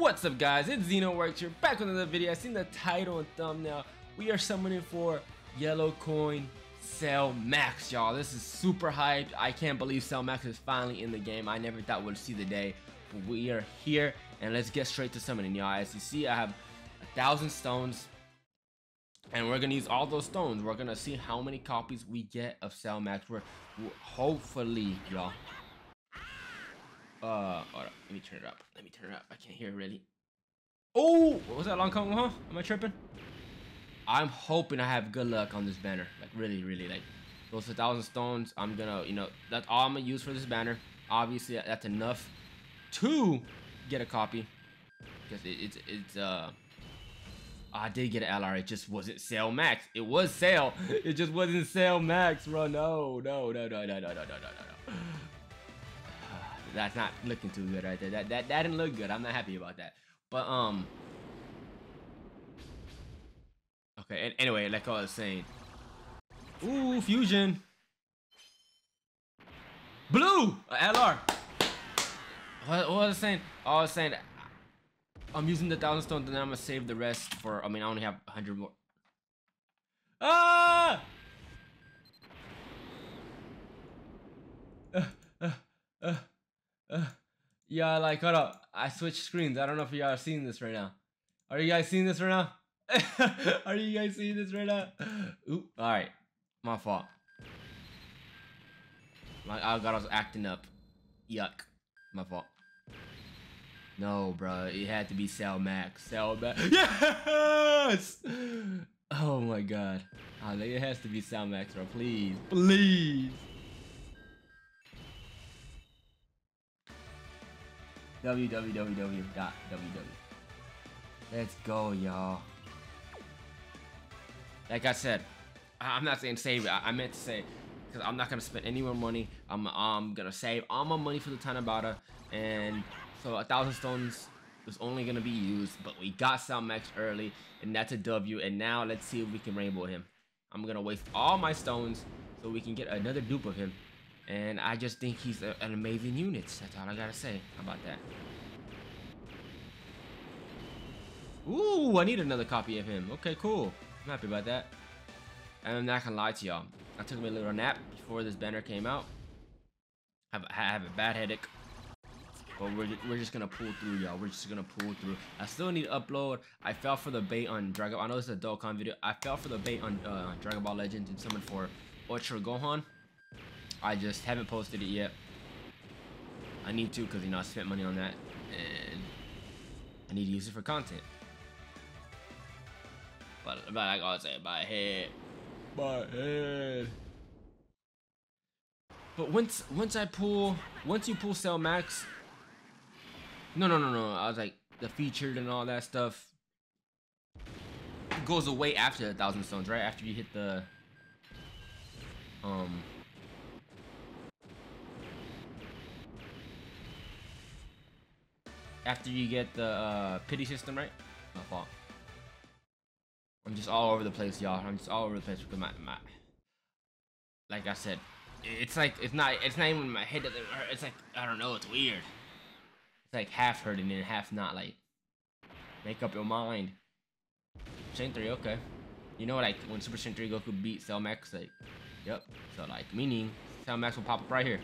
What's up guys, it's ZenoWorks here, back with another video. I seen the title and thumbnail. We are summoning for Yellow Coin Cell Max, y'all. This is super hyped. I can't believe Cell Max is finally in the game. I never thought we'd see the day, but we are here, and let's get straight to summoning, y'all. As you see, I have a thousand stones, and we're gonna use all those stones. We're gonna see how many copies we get of Cell Max. We're, we're hopefully, y'all, uh. Let me turn it up. Let me turn it up. I can't hear really. Oh, what was that long come, huh? Am I tripping? I'm hoping I have good luck on this banner. Like really, really, like those a thousand stones. I'm gonna, you know, that's all I'm gonna use for this banner. Obviously, that's enough to get a copy because it, it's it's uh. I did get an LR. It just wasn't Cell Max. It was sale. It just wasn't Cell Max, bro. No, no, no, no, no, no, no, no, no, no that's not looking too good right there. That that that didn't look good. I'm not happy about that. But um. Okay. Anyway, like I was saying. Ooh, fusion. Blue, LR. What, what was I saying? I was saying I'm using the thousand stone, and then I'm gonna save the rest for. I mean, I only have hundred more. Ah! Uh, uh, uh. Uh, yeah, like, hold up. I switched screens. I don't know if y'all are seeing this right now. Are you guys seeing this right now? are you guys seeing this right now? Oop, alright. My fault. My I got us acting up. Yuck. My fault. No, bro. It had to be Cell Max. Cell Max. Yes! Oh my god. Oh, it has to be Cell Max, bro. Please. Please. www.ww. Let's go, y'all. Like I said, I'm not saying save it. I meant to say, because I'm not to spend any more money. I'm, to save all my money for the Tanabata. And so a thousand stones was only to be used. But we got Cell Max early. And that's a W. And now let's see if we can rainbow him. I'm to waste all my stones so we can get another dupe of him. And I just think he's a, an amazing unit. That's all I gotta say about that. Ooh, I need another copy of him. Okay, cool. I'm happy about that. And I'm not gonna lie to y'all. I took me a little nap before this banner came out. I have, have a bad headache. But we're, we're just gonna pull through, y'all. We're just gonna pull through. I still need to upload. I fell for the bait on Dragon I know this is a Dokkan video. I fell for the bait on uh, Dragon Ball Legends and summoned for Ultra Gohan. I just haven't posted it yet. I need to because, you know, I spent money on that. And I need to use it for content. But, but I gotta say, my head. My head. But once once I pull, once you pull Cell Max, no, no, no, no. I was like, the featured and all that stuff goes away after a thousand stones, right? After you hit the um after you get the uh, pity system, right? My fault. I'm just all over the place, y'all. I'm just all over the place because my, my like I said, it's like it's not it's not even my head doesn't hurt. It's like I don't know. It's weird. It's like half hurting and half not. Like make up your mind. Chain three, okay. You know, like when Super Saiyan 3 Goku beat Cell Max, like, yep. So like, meaning Cell Max will pop up right here.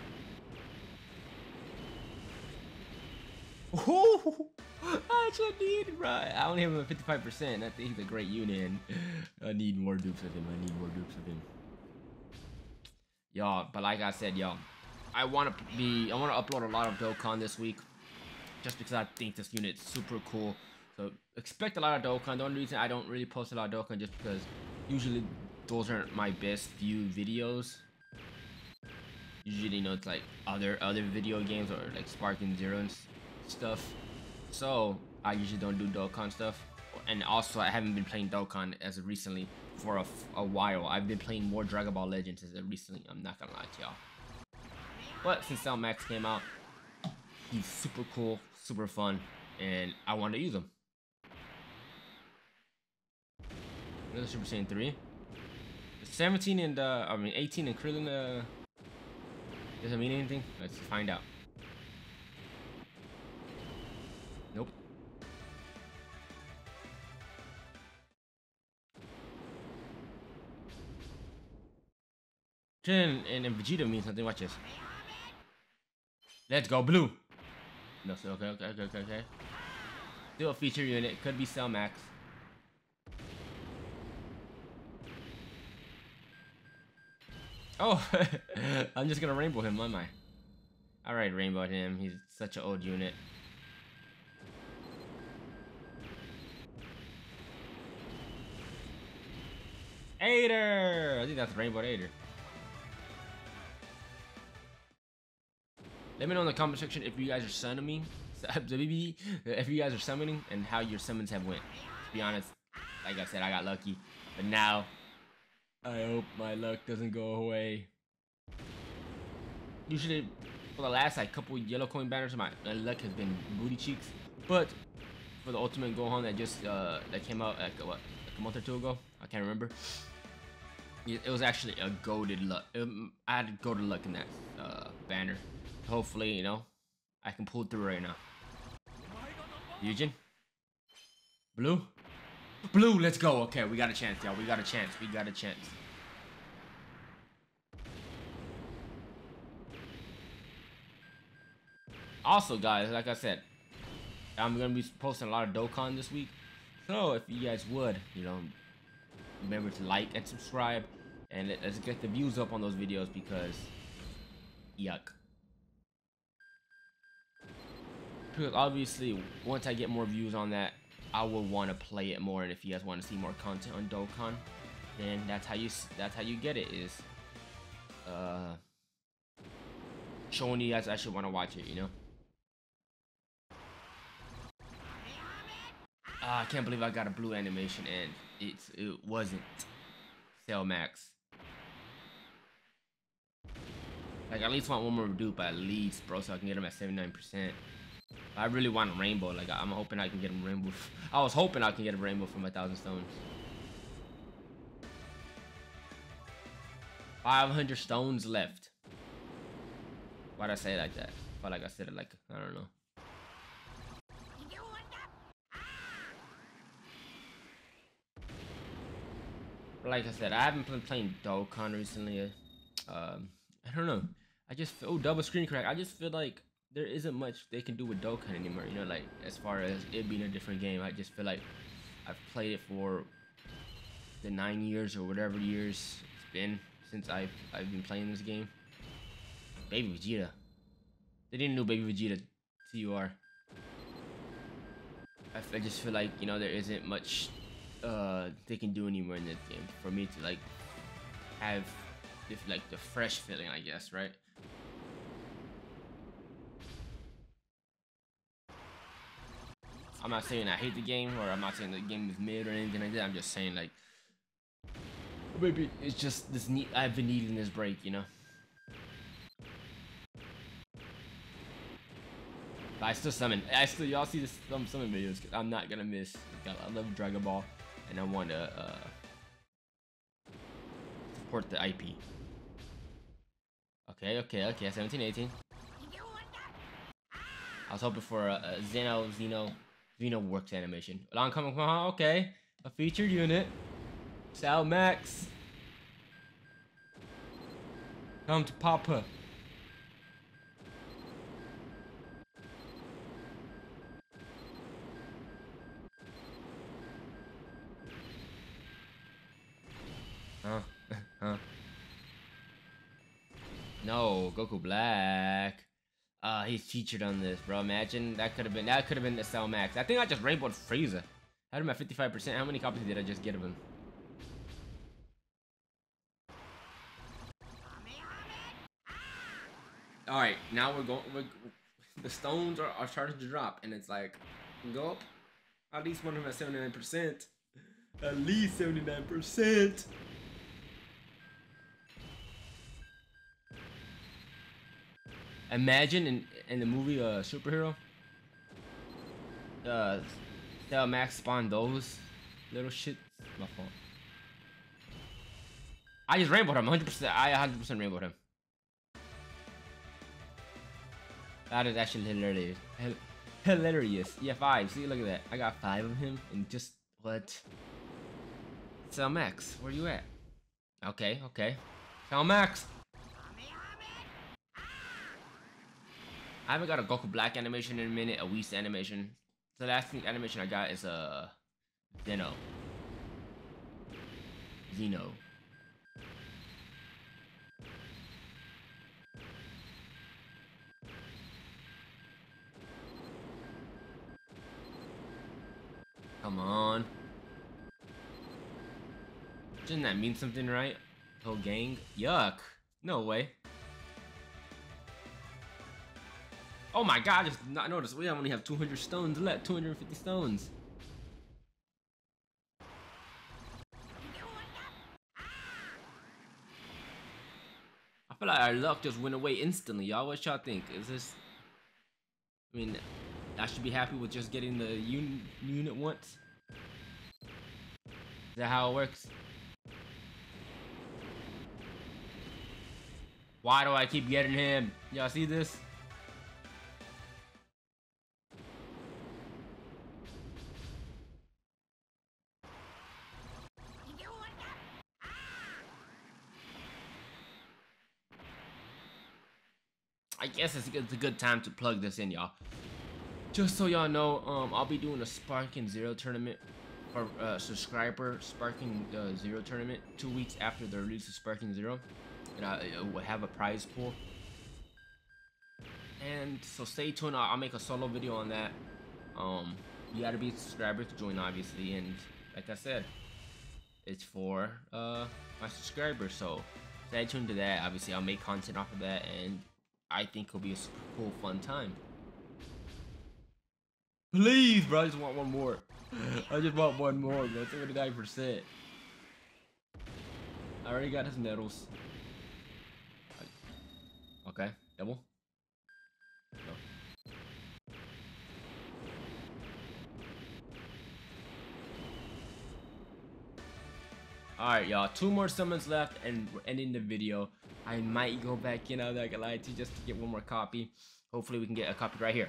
Ooh, that's what I need, right? I only have him at 55%. I think he's a great unit. I need more dupes of him. I need more dupes of him. Y'all, but like I said, y'all, I want to be, I want to upload a lot of Dokkan this week. Just because I think this unit's super cool. So expect a lot of Dokkan. The only reason I don't really post a lot of Dokkan just because usually those aren't my best view videos. Usually, you know, it's like other other video games or like Sparking Zeros stuff. So I usually don't do Dokkan stuff. And also I haven't been playing Dokkan as of recently for a, a while. I've been playing more Dragon Ball Legends as of recently. I'm not gonna lie to y'all. But since Cell Max came out, he's super cool, super fun, and I want to use him. Another Super Saiyan 3. 17 and, uh, I mean 18 and Krillin, uh, doesn't mean anything? Let's find out. And, and Vegeta mean something. Watch this. Let's go, blue. No, so okay, okay, okay, okay, okay. Still a feature unit. Could be Cell Max. Oh, I'm just gonna rainbow him, am I? Alright, rainbow him. He's such an old unit. Aider! I think that's Rainbow Aider. Let me know in the comment section if you guys are summoning me, if you guys are summoning and how your summons have went. To be honest, like I said, I got lucky, but now I hope my luck doesn't go away. Usually, for the last like couple yellow coin banners, my, luck has been booty cheeks. But for the Ultimate Gohan that just uh, that came out like what like a month or two ago, I can't remember. It was actually a goaded luck. Um, I had goaded luck in that uh, banner. Hopefully, you know, I can pull through right now. Eugen? Blue? Blue, let's go. Okay, we got a chance, y'all. We got a chance. We got a chance. Also, guys, like I said, I'm gonna be posting a lot of Dokkan this week. So if you guys would, you know, remember to like and subscribe, and let's get the views up on those videos because, yuck. Because obviously, once I get more views on that, I will want to play it more. And if you guys want to see more content on Dokkan, then that's how you that's how you get it is uh showing you guys I should want to watch it. You know. Uh, I can't believe I got a blue animation and it's it wasn't Cell Max. Like I at least want one more dupe at least, bro, so I can get him at 79%. I really want a rainbow. Like I'm hoping I can get a rainbow. I was hoping I can get a rainbow from a thousand stones. 500 stones left. Why'd I say it like that? I felt like I said it like I don't know. like I said, I haven't been playing Dokkan recently. Um, I don't know. I just feel oh, double screen crack. I just feel like there isn't much they can do with Dokkan anymore. You know, like as far as it being a different game, I just feel like I've played it for the nine years or whatever years it's been since I've I've been playing this game. Baby Vegeta. They didn't know Baby Vegeta TUR. I, I just feel like you know there isn't much uh they can do anymore in this game for me to like have like the fresh feeling I guess right I'm not saying I hate the game or I'm not saying the game is mid or anything like that I'm just saying like maybe it's just this need I've been needing this break you know But I still summon. I still y'all see this some summon videos. I'm not gonna miss. I love Dragon Ball and I want to uh, support the IP. Okay, okay, okay, 17, 18. I was hoping for a, a Zeno, Zeno, Zeno works animation. Long coming, on, okay. A featured unit. Cell Max. Come to Papa. Huh? huh? No, Goku Black. He's featured on this, bro. Imagine that could have been that could have been the Cell Max. I think I just rainbowed Frieza. I had him at 55%. How many copies did I just get of him? All right, now we're going. We're, the stones are, are starting to drop, and it's like, go up. At least one of them at 79%. At least 79%. Imagine in in the movie uh superhero. Uh Cell Max spawned those little shit. My fault. I just rainbowed him 100%. I 100% rainbowed him. That is actually hilarious. hilarious. Yeah, five. See, look at that. I got five of him and just what? Cell Max, where you at? Okay, okay. Cell Max, I haven't got a Goku Black animation in a minute, a Whis animation. The last animation I got is a uh, Zeno. Zeno. Come on. Doesn't that mean something, right? Whole gang? Yuck. No way. Oh my god, I just not noticed. We only have 200 stones left. 250 stones. I feel like our luck just went away instantly. Y'all, what y'all think? Is this... I mean, I should be happy with just getting the un unit once. Is that how it works? Why do I keep getting him? Y'all see this? Guess it's, it's a good time to plug this in, y'all. Just so y'all know, um, I'll be doing a Sparking Zero tournament for uh, subscriber Sparking uh, Zero tournament two weeks after the release of Sparking Zero, and I will have a prize pool. And so stay tuned. I'll, I'll make a solo video on that. Um, you gotta be a subscriber to join, obviously, and like I said, it's for uh my subscribers. So stay tuned to that. Obviously, I'll make content off of that, and I think it'll be a cool, fun time. Please, bro, I just want one more. I just want one more, bro. 79%. I already got his medals. Okay, double. No. Alright, y'all. Two more summons left, and we're ending the video. I might go back in, I'm not gonna just to get one more copy. Hopefully we can get a copy right here.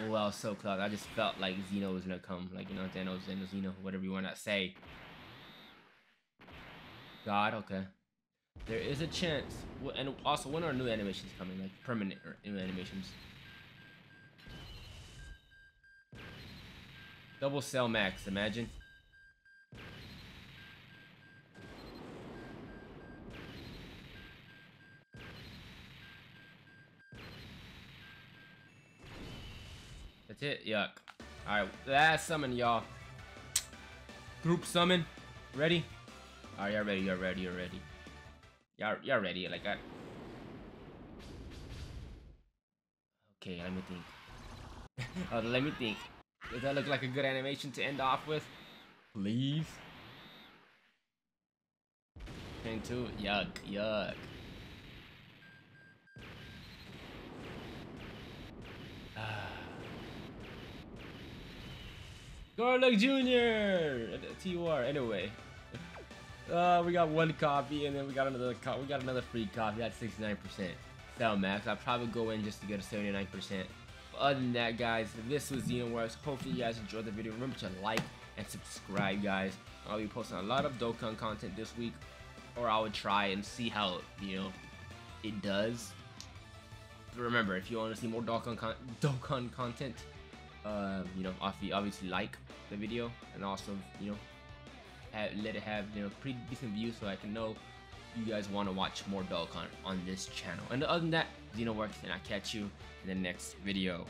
Oh, well, so close. I just felt like Zeno was gonna come. Like, you know, Thanos, Zeno, Zeno, whatever you want to say. God, okay. There is a chance. And also, when are new animations coming? Like, permanent new animations. Double Cell Max, imagine. That's it? Yuck. Alright, last summon, y'all. Group summon. Ready? Alright, y'all ready, y'all ready, y'all ready. Y'all y'all ready, like that. Okay, let me think. oh, let me think. Does that look like a good animation to end off with? Please? 10 2? Yuck, yuck. Ah. Garlic Jr. TUR. Anyway, uh, we got one copy, and then we got another. we got another free copy. That's 69%. Cell max. I'll probably go in just to get a 79%. But other than that, guys, this was the ZenoWorks. Hopefully, you guys enjoyed the video. Remember to like and subscribe, guys. I'll be posting a lot of Dokkan content this week, or I would try and see how you know it does. But remember, if you want to see more Dokkan con Dokkan content, uh, you know, obviously like the video and also, you know, have, let it have, you know, pretty decent views so I can know you guys want to watch more Dokkan on this channel. And other than that, ZenoWorks, and I'll catch you in the next video.